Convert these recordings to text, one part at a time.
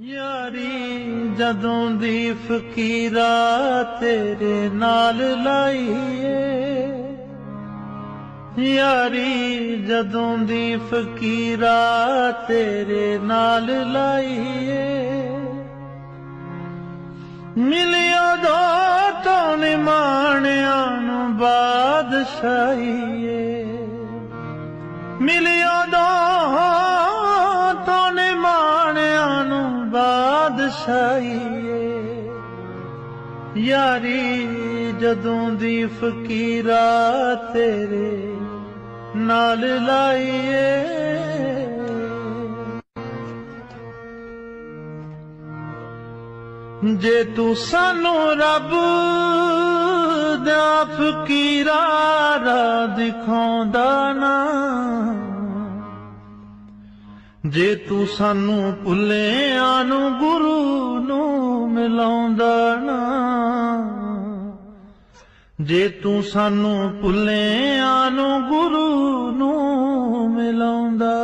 ਯਾਰੀ, ਜਦੋਂ ਦੀ ਫਕੀਰਾ ਤੇਰੇ ਨਾਲ ਲਾਈਏ। ਯਾਰੀ, ਜਦੋਂ ਦੀ ਫਕੀਰਾ ਤੇਰੇ ਨਾਲ ਲਾਈਏ। ਮਿਲਿਆ ਦੋ ਤੋਂ ਨਿਮਾਣਿਆਂ ਨੂੰ ਬਾਦਸ਼ਾਹੀਏ। ਮਿਲਿਆ ਦੋ ਬਾਦਸ਼ਾਹੀਏ ਯਾਰੀ, ਜਦੋਂ ਦੀ ਫਕੀਰਾ ਤੇਰੇ ਨਾਲ ਲਾਈਏ। ਜੇ ਤੂੰ ਸਾਨੂੰ ਰੱਬ ਦਾ ਫਕੀਰਾ ਰਾਹ ਦਿਖਾਉਂਦਾ ਨਾ ਜੇ ਤੂੰ ਸਾਨੂੰ ਭੁੱਲਿਆਂ ਨੂੰ ਗੁਰੂ ਨੂੰ ਮਿਲਾਉਂਦਾ ਨਾ, ਜੇ ਤੂੰ ਸਾਨੂੰ ਭੁੱਲਿਆਂ ਨੂੰ ਗੁਰੂ ਨੂੰ ਮਿਲਾਉਂਦਾ,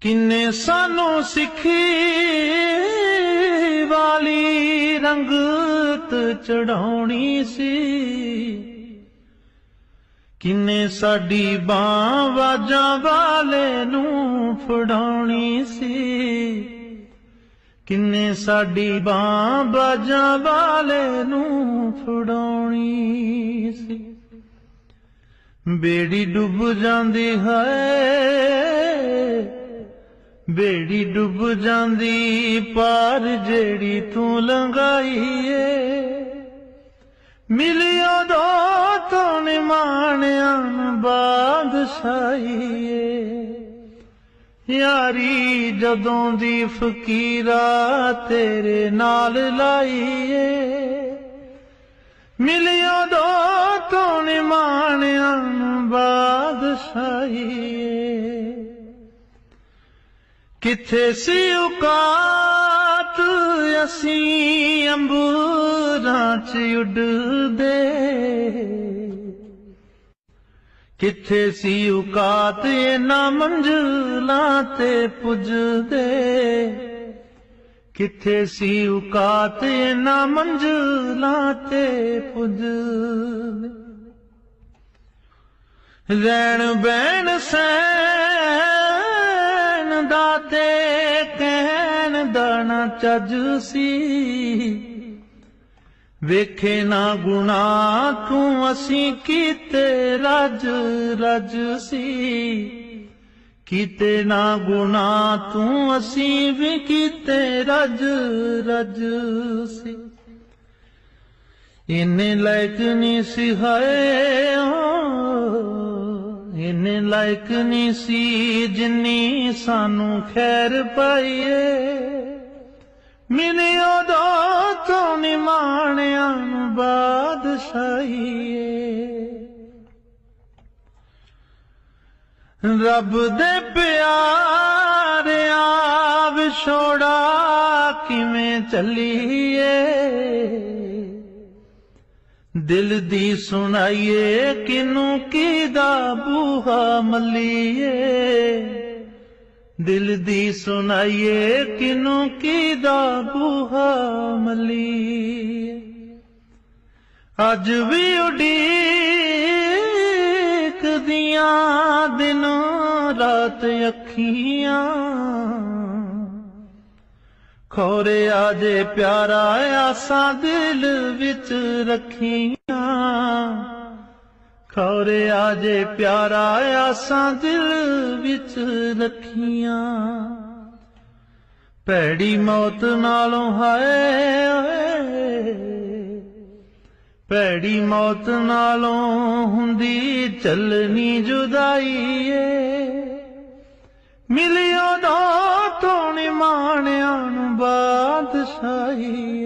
ਕਿੰਨੇ ਸਾਨੂੰ ਸਿੱਖੀ ਵਾਲੀ ਰੰਗਤ ਚੜਾਉਣੀ ਸੀ ਕਿੰਨੇ ਸਾਡੀ ਬਾਹ ਵਾਜਾਂ ਵਾਲੇ ਨੂੰ ਫੜਾਉਣੀ ਸੀ। ਕਿੰਨੇ ਸਾਡੀ ਬਾਹ ਬਾਜਾਂ ਵਾਲੇ ਨੂੰ ਫੜਾਉਣੀ ਸੀ। ਬੇੜੀ ਡੁੱਬ ਜਾਂਦੀ ਹੈ। ਬੇੜੀ ਡੁੱਬ ਜਾਂਦੀ ਪਾਰ ਜਿਹੜੀ ਤੂੰ ਲੰਘਾਈ ਏ। ਮਿਲਿਆ ਦੋ ਤੋਂ ਨਿਮਾਣਿਆਂ ਬਾਦਸ਼ਾਹੀ ਯਾਰੀ ਜਦੋਂ ਦੀ ਫਕੀਰਾ ਤੇਰੇ ਨਾਲ ਲਾਈਏ। ਮਿਲਿਓ ਦੋ ਤੋਂ ਨਿਮਾਣਿਆਂ ਬਾਦਸ਼ਾਹੀ ਕਿੱਥੇ ਸੀ ਔਕਾਤ? ਅਸੀਂ ਅੰਬੂਰਾਂ 'ਚ ਉੱਡਦੇ। किथे सी उकात ये ना मंजला ते पुज दे किथे सी उकात ये ना मंजला ते पुज रैण दाते कैन दाना चज सी ਵੇਖੇ ਨਾ ਗੁਣਾ ਤੂੰ ਅਸੀਂ ਕੀਤੇ ਰਜ ਰਜ ਸੀ। ਕੀਤੇ ਨਾ ਗੁਨਾ ਤੂੰ ਅਸੀਂ ਵੀ ਕੀਤੇ ਰਜ ਰਜ ਸੀ। ਇਨੇ ਲਾਇਕ ਨਹੀਂ ਸੀ ਹਾਏ, ਇਨੇ ਲਾਇਕ ਨਹੀਂ ਸੀ ਜਿੰਨੀ ਸਾਨੂੰ ਖੈਰ ਪਾਈਏ। ਮਿਲਿਓ ਬਾਦਸ਼ਾਹੀਏ ਰੱਬ ਦੇ ਪਿਆਰਿਆਂ ਵਿਛੋੜਾ ਕਿਵੇਂ ਚੱਲੀਏ? ਦਿਲ ਦੀ ਸੁਣਾਈਏ ਕਿਨੂੰ ਕੀਦਾ ਬੂਹਾ ਮਲੀਏ? ਦਿਲ ਦੀ ਸੁਣਾਈਏ ਕਿਨੂੰ ਕੀਦਾ ਬੂਹਾ ਮਲੀਏ? ਅੱਜ ਵੀ ਉਡੀਕਦੀਆਂ ਦਿਨ, ਰਾਤ ਅੱਖੀਆਂ। ਖੋਰੇ ਆਜੇ ਪਿਆਰਾ ਆਸਾਂ ਦਿਲ ਵਿੱਚ ਰੱਖੀਆਂ। ਖੋਰੇ ਆਜੇ ਪਿਆਰਾ ਆਸਾਂ ਦਿਲ ਵਿੱਚ ਰੱਖੀਆਂ। ਭੈੜੀ ਮੌਤ ਨਾਲੋਂ ਹਾਏ, ਓਏ ਭੈੜੀ ਮੌਤ ਨਾਲੋਂ ਹੁੰਦੀ ਚੱਲਣੀ ਜੁਦਾਈ ਏ। ਮਿਲਿਓ ਦੋ ਤੋਂ ਨਿਮਾਣਿਆਂ ਨੂੰ ਬਾਦਸ਼ਾਹੀ